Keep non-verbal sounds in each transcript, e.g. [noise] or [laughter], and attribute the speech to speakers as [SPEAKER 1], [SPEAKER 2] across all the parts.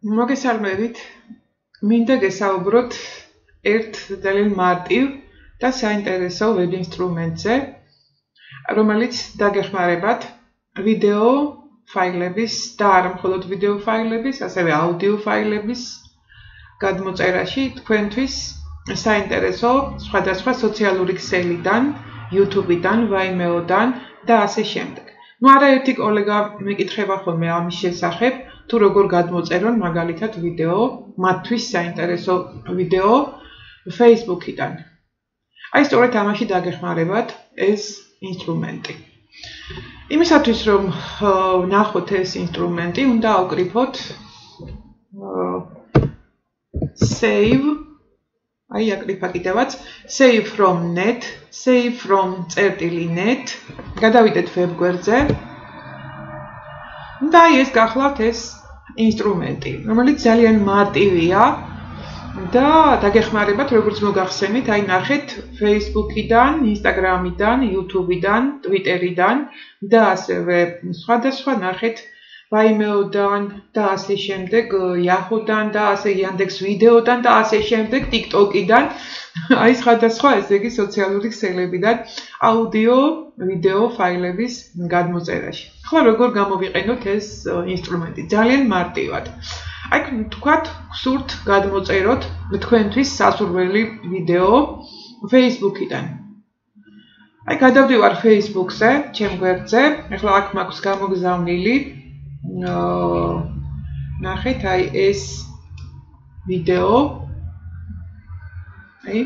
[SPEAKER 1] მოგესალმებით. მინდა გესაუბროთ ერთ ძალიან მარტივ და საინტერესო ვებ ინსტრუმენტზე, რომელიც დაგეხმარებათ ვიდეო ფაილების და არა მხოლოდ ვიდეო ფაილების, ასევე აუდიო ფაილების გადმოწერაში თქვენთვის საინტერესო სხვადასხვა სოციალური ქსელიდან, YouTube-დან, Vimeo-დან და ასე შემდეგ. ну არაერთი კოლეგა მეკითხება ხოლმე ამის შესახებ თუ როგორ გადმოწერონ მაგალითად ვიდეო მათთვის საინტერესო ვიდეო Facebook-იდან. აი სწორედ ამაში დაგეხმარებათ ეს ინსტრუმენტი. იმისათვის რომ ნახოთ ეს ინსტრუმენტი, უნდა ავკრიფოთ save აი აკრიფა კიდევაც save from net, save from წერტილი.net. გადავიდეთ ვებგვერდზე. და ეს გახლავთ ეს ინსტრუმენტი, რომელიც ძალიან მარტივია და დაგეხმარებათ, როგორც მოგახსენით, აი ნახეთ Facebook-იდან, Instagram-იდან, YouTube-იდან, Twitter-იდან და ასევე სხვადასხვა ნახეთ Vimeo-დან და ასე შემდეგ, Yahoo-დან და ასე Yandex Video-დან და ასე შემდეგ, TikTok-იდან, [laughs] აი სხვადასხვა ესე იგი სოციალური ქსელებიდან აუდიო, ვიდეო ფაილების გადმოწერაში. ახლა როგორ გამოვიყენოთ ეს ინსტრუმენტი? ძალიან მარტივად. აი თქვათ, გსურთ გადმოწეროთ თქვენთვის სასურველი ვიდეო Facebook-იდან. აი გადავდივარ Facebook-ზე, ჩემ გვერდზე. ახლა აქ მაქვს გამოგზავნილი ნახეთ აი ეს ვიდეო. აი.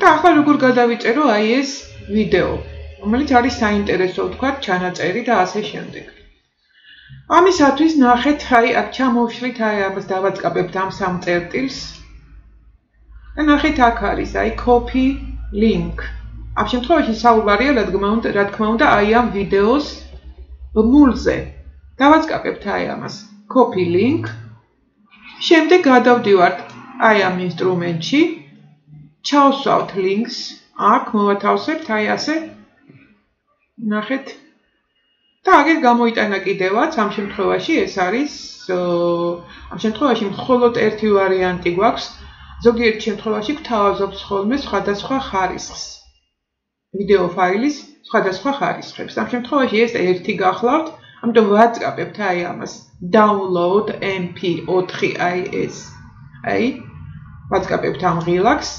[SPEAKER 1] და ახლა როგორ გადავიწერო აი ეს ვიდეო. რომელიც არის საინტერესო თქვა ჩანაწერი და ასე შემდეგ. ამისათვის ნახეთ აი აქ ჩამოვშლით აი ამას დავაწყაბებთ ამ სამ წერტილს. და ნახეთ აქ არის აი copy link. ამ შემთხვევაში საუბარია რა თქმა უნდა რა თქმა უნდა აი ამ ვიდეოს მულზე დავაწყაბებთ აი ამას. Copy link. შემდეგ გადავდივართ აი ამ ინსტრუმენტში. ჩავსვავთ links. აქ მოვათავსებთ აი ასე. ნახეთ. და აგერ გამოიტანა კიდევაც ამ შემთხვევაში ეს არის ამ შემთხვევაში მხოლოდ ერთი ვარიანტი გვაქვს. ზოგიერთ შემთხვევაში გთავაზობთ ხოლმე სხვადასხვა ხარისხს. ვიდეო ფაილის სხვადასხვა ხარისხებს. ამ შემთხვევაში ეს ერთი გახლავთ ამიტომ ვაწყაბებთ აი ამას. Download mp4is აი ვაწყაბებთ ამ ღილაკს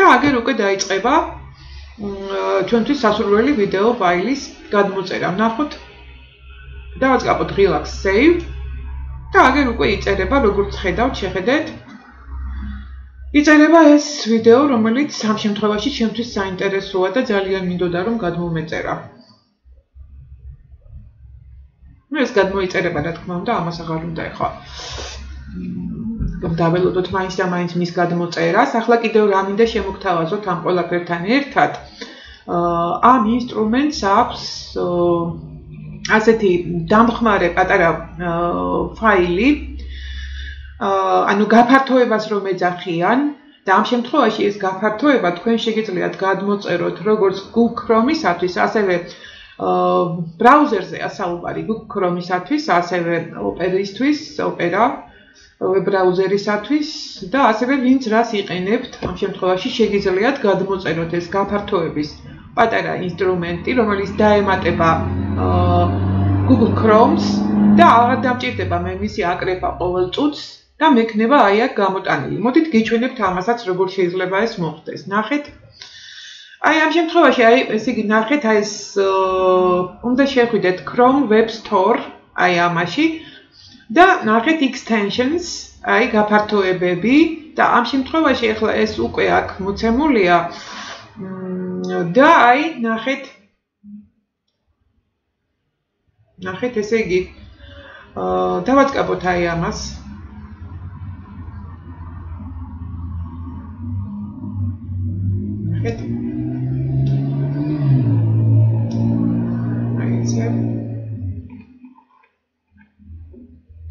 [SPEAKER 1] და აგერ უკვე დაიწყება ჩვენთვის სასურველი ვიდეო ფაილის გადმოწერა. ნახოთ. და ვაწყაბოთ ღილაკს save. და აგერ უკვე იწერება როგორც ხედავთ შეხედეთ. იწერება ეს ვიდეო რომელიც სამ შემთხვევაში ჩემთვის საინტერესოა და ძალიან მინდოდა რომ გადმომეწერა. ну ეს გადმოიწერება რა თქმა უნდა ამას აღარ უნდა ეხა დავველოდოთ მაინც და მაინც მის გადმოწერას. ახლა კიდევ რა მინდა შემოგთავაზოთ ამ ყველაფერთან ერთად. ამ ინსტრუმენტს აქვს ასეთი დამხმარე პატარა ფაილი. ანუ გაფართოებას რომ ეძახიან და ამ შემთხვევაში ეს გაფართოება თქვენ შეგიძლიათ გადმოწეროთ როგორც Google Chrome-ისათვის ასევე ბრაუზერზე ასაუბარი Google Chrome-ისათვის, ასევე Opera-ისთვის, Opera ბრაუზერისათვის და ასევე ვინც რას იყენებთ, ამ შემთხვევაში შეგიძლიათ გადმოწეროთ ეს გაფართოების პატარა ინსტრუმენტი, რომელიც დაემატება Google Chrome-ს და აღარ დამჭირდება მე მისი აკრეფა ყოველ წუთს და მექნება აი აქ გამოტანილი. მოდით გიჩვენებთ ამასაც როგორ შეიძლება ეს მოხდეს. ნახეთ. აი ამ შემთხვევაში აი ესე იგი ნახეთ აი ეს უნდა შეხვიდეთ Chrome Web Store აი ამაში. და ნახეთ extensions აი გაფართოებები. და ამ შემთხვევაში ახლა ეს უკვე აქ მოცემულია. და აი ნახეთ. ნახეთ ესე იგი. აა დავაწყაბოთ აი ამას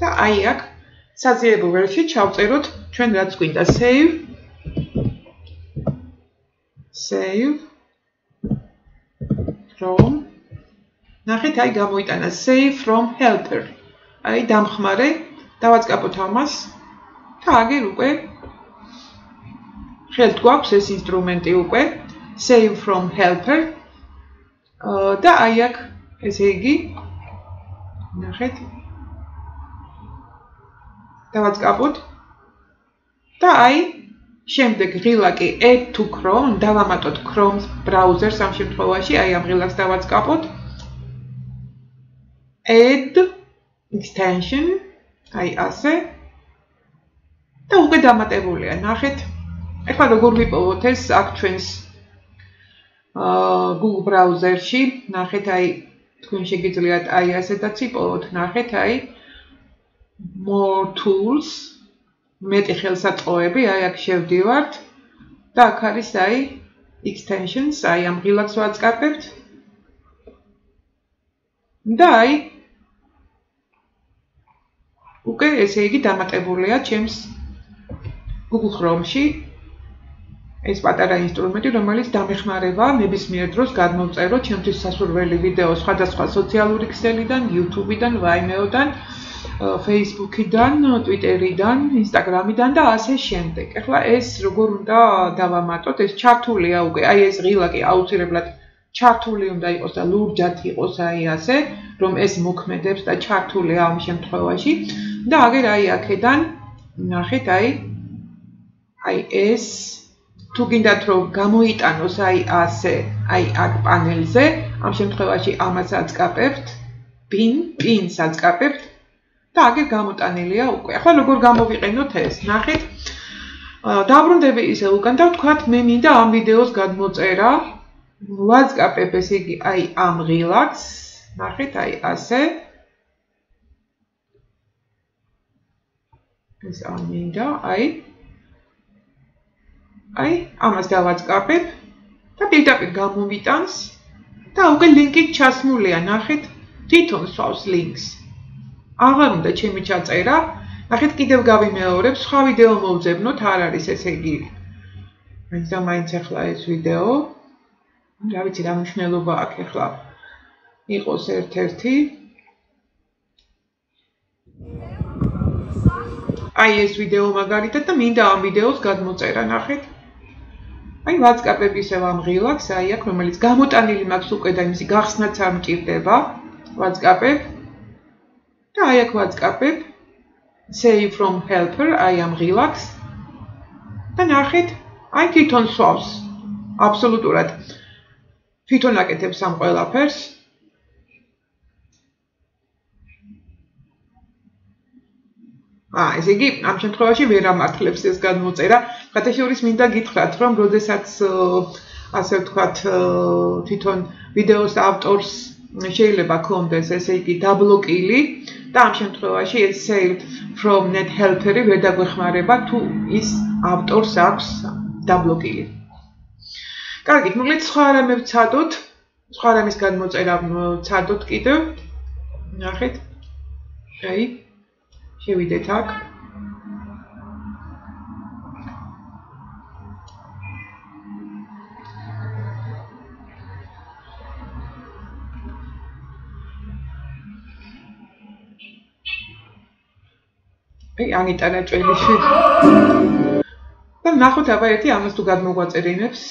[SPEAKER 1] და აი აქ საძიებო ვერსი ჩავწეროთ ჩვენ რაც გვინდა. Save. Save. From. ნახეთ აი გამოიტანა. Save from helper. აი დამხმარე დავაწყაპოთ ამას. და აგერ უკვე. ხელთ გვაქვს ეს ინსტრუმენტი უკვე. Save from helper. და აი აქ ესე იგი ნახეთ დავაწყაპოთ და აი შემდეგ ღილაკი add to chrome დავამატოთ chrome browser-ს ამ შემთხვევაში. აი ამ ღილაკს დავაწყაპოთ add extension. აი ასე. და უკვე დამატებულია. ნახეთ. ეხლა როგორ ვიპოვოთ ეს აქ ჩვენს აა Google ბრაუზერში ნახეთ აი თქვენ შეგიძლიათ აი ასეთაც იპოვოთ. ნახეთ აი more tools მეტი ხელსაწყოები აი აქ შევდივართ. და აქ არის აი extensions აი ამ ღილაკს ვაწყაპებთ და აი უკვე ესე იგი დამატებულია ჩემს Google Chrome-ში ეს პატარა ინსტრუმენტი, რომელიც დამეხმარება ნებისმიერ დროს გადმოვწერო ჩემთვის სასურველი ვიდეო სხვადასხვა სოციალური ქსელიდან, YouTube-დან, Vimeo-დან, Facebook-დან, Twitter-დან, Instagram-დან და ასე შემდეგ. ეხლა ეს როგორ უნდა დავამატოთ? ეს ჩართულია უკვე, აი ეს ღილაკი აუცილებლად ჩართული უნდა იყოს და ლურჯად იყოს აი ასე, რომ ეს მოქმედებს და ჩართულია ამ შემთხვევაში. და აგერ აი აქედან ნახეთ აი აი ეს. თუ გინდათ რომ გამოიტანოს აი ასე, აი აქ პანელზე, ამ შემთხვევაში ამას აწყაპებთ, pin, pin-ს აწყაპებთ და აგერ გამოტანილია უკვე. ახლა როგორ გამოვიყენოთ ეს? ნახეთ. დაბრუნდები ისე უკან და ვთქვათ, მე მინდა ამ ვიდეოს გადმოწერა. ვაწყაპებ ესე იგი აი ამ ღილაკს. ნახეთ, აი ასე. ეს ამინდა, აი აი ამას დავაწყაბებ და პირდაპირ გამომიტანს და უკვე ლინკი ჩასმულია ნახეთ თვითონ სვავს ლინკს აღარ უნდა ჩემი ჩაწერა. ნახეთ კიდევ გავიმეორებ სხვა ვიდეო მოვძებნოთ არ არის ესე იგი. მე მაინც ახლა ეს ვიდეო. რა ვიცი რა მნიშვნელობა აქვს ახლა იყოს ერთ-ერთი. აი ეს ვიდეო მაგალითად და მინდა ამ ვიდეოს გადმოწერა ნახეთ. აი ვატსკაპები ისევ ამ ღილაკს აი აქ რომელიც გამოტანილი მაქვს უკვე და იმისი გახსნაც არ მჭირდება ვატსკაპებ და აი აქ ვატსკაპებ save from helper აი ამ ღილაკს და ნახეთ აი თვითონ სვავს. აბსოლუტურად თვითონ აკეთებს ამ ყველაფერს. აა ესე იგი ამ შემთხვევაში ვერ ამართლებს ეს გადმოწერა. კატეგორიის მინდა გითხრათ, რომ როდესაც ასე ვთქვათ თვითონ ვიდეოს ავტორს შეიძლება კონდეს ესე იგი დაბლოკილი და ამ შემთხვევაში ეს saved from net helper-ი ვერ დაგვეხმარება თუ ის ავტორს აქვს დაბლოკილი. კარგი, მოკლედ სხვა რამე ვცადოთ, სხვა რამის გადმოწერა ვცადოთ კიდევ. ნახეთ. აი შევიდეთ აქ აი ანიტა რაჭველი და ნახოთ აბა ერთი ამას თუ გადმოგვაწერინებს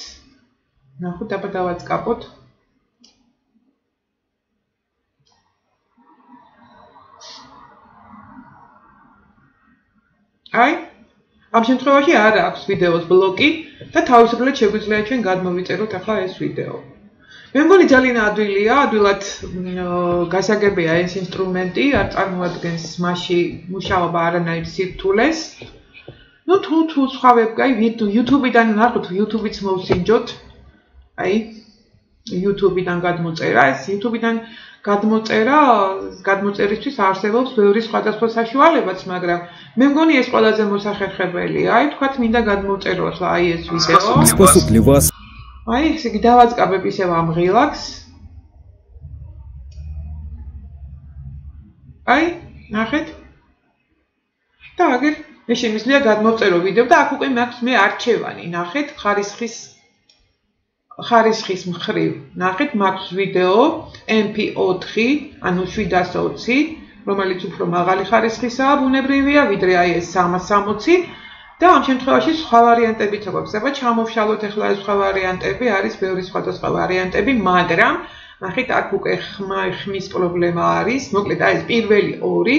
[SPEAKER 1] ნახოთ აბა დავაწყაპოთ აი ამ შემთხვევაში არ აქვს ვიდეოს ბლოკი და თავისუფლად შეგვიძლია ჩვენ გადმოვიწეროთ ახლა ეს ვიდეო. მე მგონი ძალიან ადვილია, ადვილად გასაგებია ეს ინსტრუმენტი, არ წარმოადგენს მასში მუშაობა არანაირ სირთულეს. ну თუ თუ სხვა ვებკაი YouTube-დან ნახოთ YouTube-იც მოვსინჯოთ. აი YouTube-დან გადმოწერა, ეს YouTube-დან გადმოწერა, გადმოწერისთვის არსებობს ბევრი სხვადასხვა საშუალებაც, მაგრამ მე მგონი ეს ყველაზე მოსახერხებელია. აი, თქვათ, მინდა გადმოწერო ახლა აი ეს ვიდეო.
[SPEAKER 2] სპოსობლი вас.
[SPEAKER 1] აი, ესე იგი დავაწყაბებ ისევ ამ ღილაკს. აი, ნახეთ. და აგერ მე შემიძლია გადმოწერო ვიდეო და აქ უკვე მაქვს მე არჩევანი, ნახეთ, ხარისხის ხარისხის მხრივ. ნახეთ, მაქვს ვიდეო MP4, ანუ 720 რომელიც უფრო მაღალი ხარისხისაა, ბუნებრივია, ვიდრე აი ეს 360 და ამ შემთხვევაში სხვა ვარიანტებიც აქვს. აბა ჩამოვშალოთ ახლა სხვა ვარიანტები, არის ბევრი სხვადასხვა ვარიანტები, მაგრამ ნახეთ აქ უკვე ხმის პრობლემა არის. მოკლედ აი ეს პირველი ორი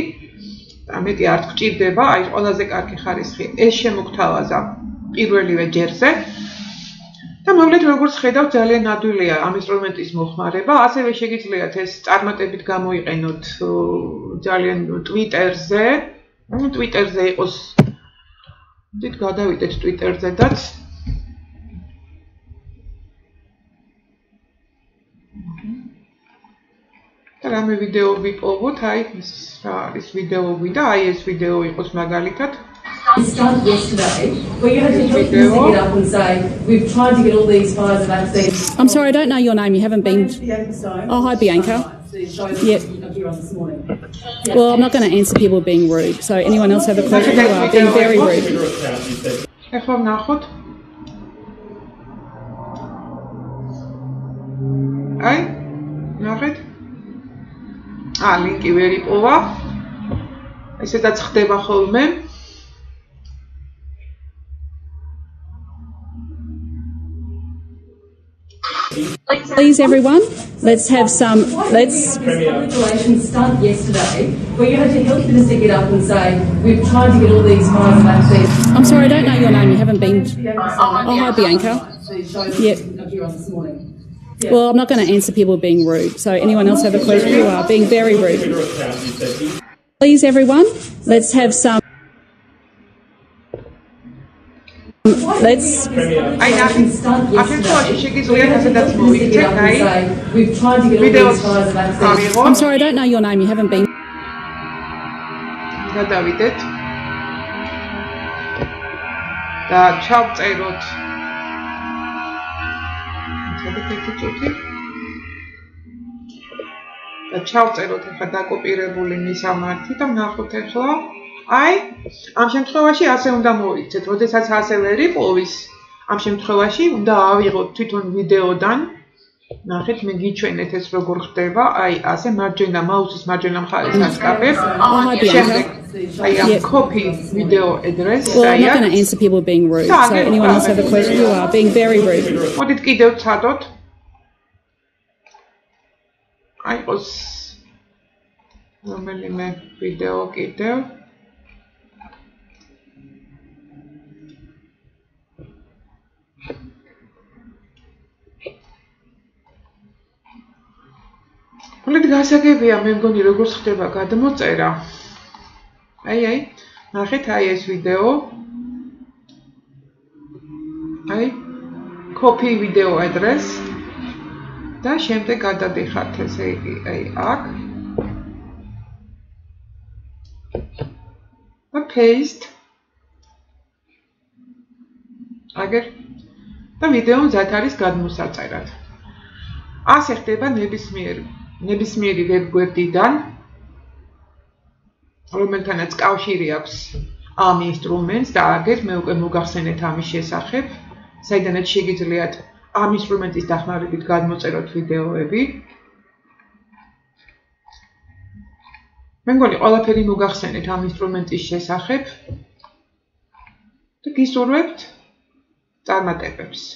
[SPEAKER 1] ამეტი არ გჭირდება, აი ყველაზე კარგი ხარისხი ეს შემოგთავაზა პირველივე ჯერზე. და მოკლედ როგორც ხედავთ ძალიან ადვილია ამ ინსტრუმენტის მოხმარება, ასევე შეგიძლიათ ეს წარმატებით გამოიყენოთ ძალიან Twitter-ზე. ну Twitter-ზე იყოს დიდ გადავიდეთ Twitter-ზე დაც და რამე ვიდეო ვიპოვოთ, აი ეს რა არის ვიდეოები და აი ეს ვიდეო იყოს მაგალითად
[SPEAKER 2] started yesterday, where you had to help them to get up and say, we've tried to get all these Pfizer vaccines.
[SPEAKER 3] I'm sorry, I don't know your name. You haven't been. Oh, hi, Bianca. Yep. Well, I'm not going to answer people being rude. So, anyone else have a question? You are being very rude.
[SPEAKER 1] ეხლა ვნახოთ. აი, ნახეთ. აა, ლინკი ვერ იპოვა. ესეც ხდება ხოლმე.
[SPEAKER 3] Please, everyone, let's have some. Let's.
[SPEAKER 2] Started yesterday, where you had to help minister get up and say, "We've tried to get all these Pfizer vaccines."
[SPEAKER 3] I'm sorry, I don't know your name. You haven't been. Oh, hi, Bianca. Yep. Well, I'm not going to answer people being rude. So, anyone else have a question? You are being very rude. Please, everyone, let's have some. Let's.
[SPEAKER 1] აი.
[SPEAKER 2] We've tried to get vaccines.
[SPEAKER 3] I'm sorry, I don't know your name. You haven't been.
[SPEAKER 1] გადავიდეთ. და ჩავწეროთ. ცოტა წუთი. და ჩავწეროთ ახლა დაკოპირებული მისამართი და ნახოთ ახლა აი ამ შემთხვევაში ასე უნდა მოიქცეთ, როდესაც ასე ვერ იყოვის, ამ შემთხვევაში უნდა ავიღოთ თვითონ ვიდეოდან. ნახეთ, მე გიჩვენეთ ეს როგორ ხდება, აი ასე მარჯვენა მაუსის მარჯვენა მხარეს ასკაფებ. შემდეგ აი ამ copy video address
[SPEAKER 3] Well, I'm not going to answer people being rude. So, anyone else have a question? You are being very rude.
[SPEAKER 1] მოდით კიდევ ცადოთ. აი ყოს რომელიმე ვიდეო კიდევ მოლეთ გასაგებია მე მგონი როგორ ხდება გადმოწერა. აი აი ნახეთ აი ეს ვიდეო. აი copy video address. და შემდეგ გადადიხართ ესე იგი აი აქ. და paste. აგერ. და ვიდეო მზად არის გადმოსაწერად. ასე ხდება ნებისმიერი ნებისმიერი ვებგვერდიდან რომელთანაც კავშირი აქვს ამ ინსტრუმენტს და აგერ მე უკვე მოგახსენეთ ამის შესახებ. საიდანაც შეგიძლიათ ამ ინსტრუმენტის დახმარებით გადმოწეროთ ვიდეოები. მე მგონი ყველაფერი მოგახსენეთ ამ ინსტრუმენტის შესახებ და გისურვებთ წარმატებებს